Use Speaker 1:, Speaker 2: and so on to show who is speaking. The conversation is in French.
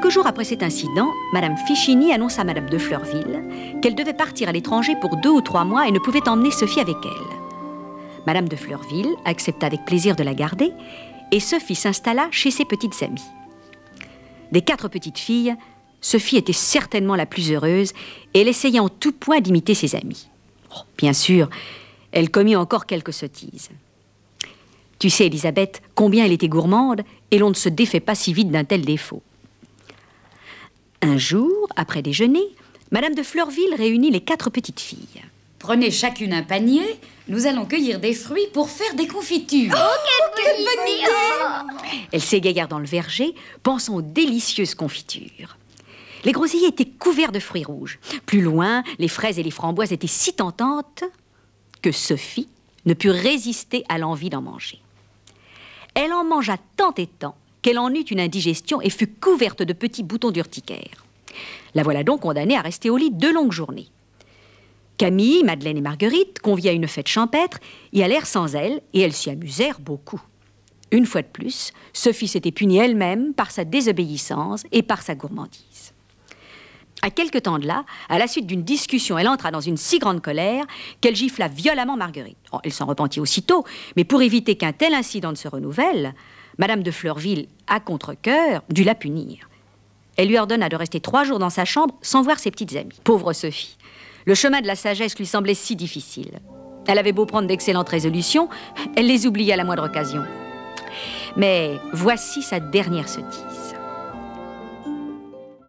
Speaker 1: Quelques jours après cet incident, Madame Fichini annonce à Madame de Fleurville qu'elle devait partir à l'étranger pour deux ou trois mois et ne pouvait emmener Sophie avec elle. Madame de Fleurville accepta avec plaisir de la garder et Sophie s'installa chez ses petites amies. Des quatre petites filles, Sophie était certainement la plus heureuse et elle essayait en tout point d'imiter ses amies. Oh, bien sûr, elle commit encore quelques sottises. Tu sais, Elisabeth, combien elle était gourmande et l'on ne se défait pas si vite d'un tel défaut. Un jour, après déjeuner, Madame de Fleurville réunit les quatre petites filles.
Speaker 2: Prenez chacune un panier, nous allons cueillir des fruits pour faire des confitures.
Speaker 3: Oh, quelle, bonne idée
Speaker 1: Elle s'égayèrent dans le verger, pensant aux délicieuses confitures. Les groseilliers étaient couverts de fruits rouges. Plus loin, les fraises et les framboises étaient si tentantes que Sophie ne put résister à l'envie d'en manger. Elle en mangea tant et tant qu'elle en eut une indigestion et fut couverte de petits boutons d'urticaire. La voilà donc condamnée à rester au lit deux longues journées. Camille, Madeleine et Marguerite, conviées à une fête champêtre, y allèrent sans elle et elles s'y amusèrent beaucoup. Une fois de plus, Sophie s'était punie elle-même par sa désobéissance et par sa gourmandise. À quelque temps de là, à la suite d'une discussion, elle entra dans une si grande colère qu'elle gifla violemment Marguerite. Oh, elle s'en repentit aussitôt, mais pour éviter qu'un tel incident ne se renouvelle, Madame de Fleurville, à contre-coeur, dut la punir. Elle lui ordonna de rester trois jours dans sa chambre sans voir ses petites amies. Pauvre Sophie. Le chemin de la sagesse lui semblait si difficile. Elle avait beau prendre d'excellentes résolutions, elle les oubliait à la moindre occasion. Mais voici sa dernière sottise.